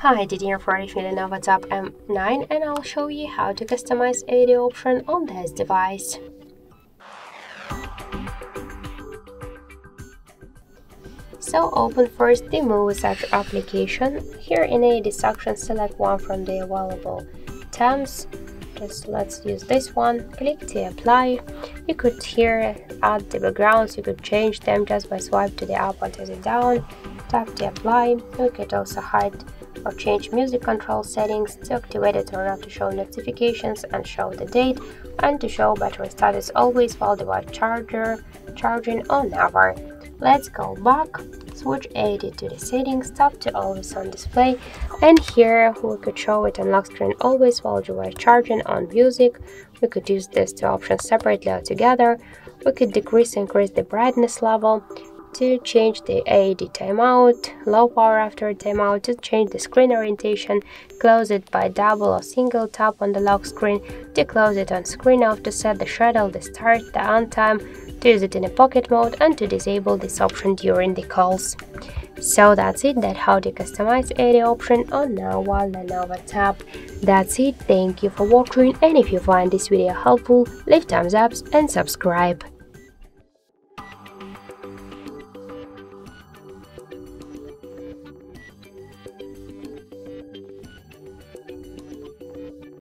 Hi, Didier for Lenovo Tab M9 and I'll show you how to customize AOD option on this device. So open first the Movie Search application. Here in AOD section select one from the available tabs. Just let's use this one. Click to apply. You could here add the backgrounds, you could change them just by swipe to the up or to the down. Tap to apply. You could also hide or change music control settings to activate it or not to show notifications and show the date and to show battery status always while the device charger charging or never. Let's go back, switch AOD to the settings, tap to always on display and here we could show it on lock screen always while you are charging on music. We could use these two options separately or together. We could decrease increase the brightness level to change the AOD timeout, low power after timeout, to change the screen orientation, close it by double or single tap on the lock screen, to close it on screen off, to set the shuttle, the start, the on time, to use it in a pocket mode and to disable this option during the calls. So that's it, that's how to customize AOD option on while Lenovo Tab. That's it, thank you for watching and if you find this video helpful, leave thumbs up and subscribe.